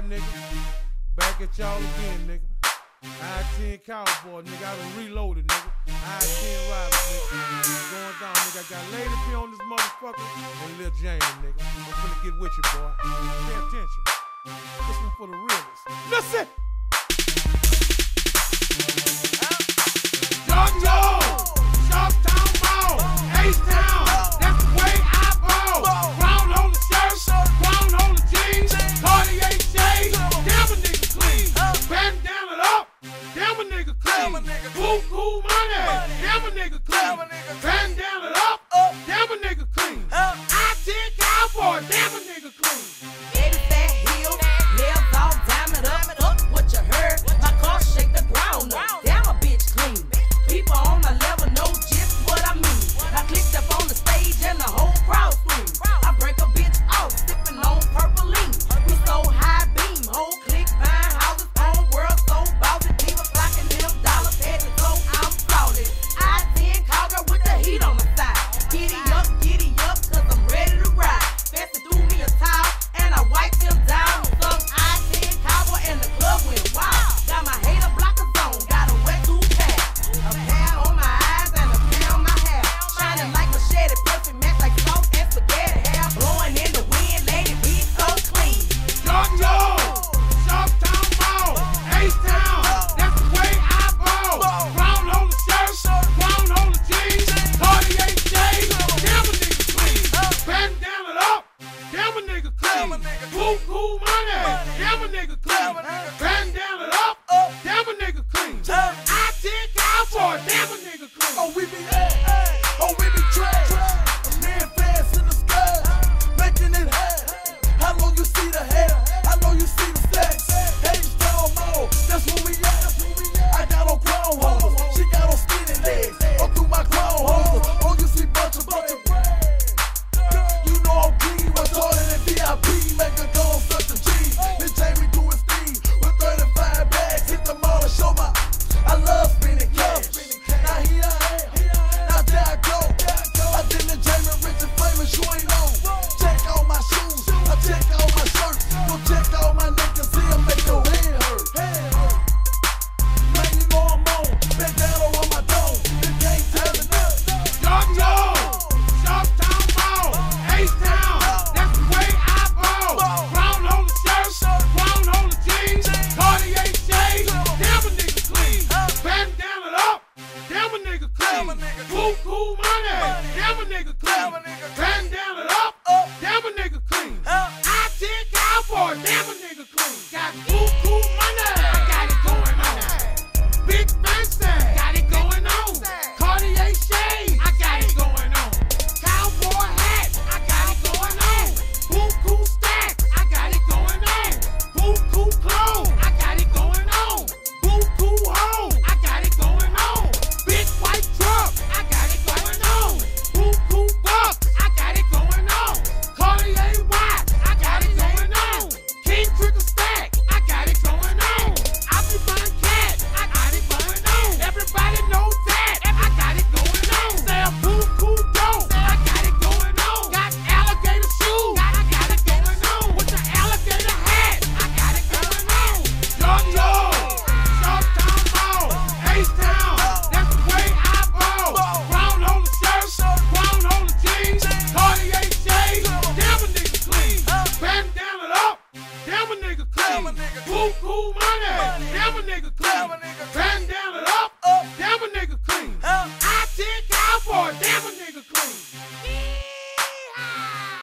tired, nigga. Back at y'all again, nigga. I-10 cowboy, nigga. I done reloaded, nigga. I-10 rider, nigga. Going down, nigga. I got Lady P on this motherfucker and Lil Jane, nigga. I'm finna get with you, boy. Pay attention. This one for the realists. Listen! nigga. Cool, cool money. money. Never nigga cool. Never nigga cool. nigga clean. Cool, cool money. Damn a nigga clean. Bandana up. up. Damn a nigga Cool, money. money. Damn a nigga clean. Bandana up. up. Damn a nigga clean. Up. I take a Damn a nigga money. Money. Damn a nigga.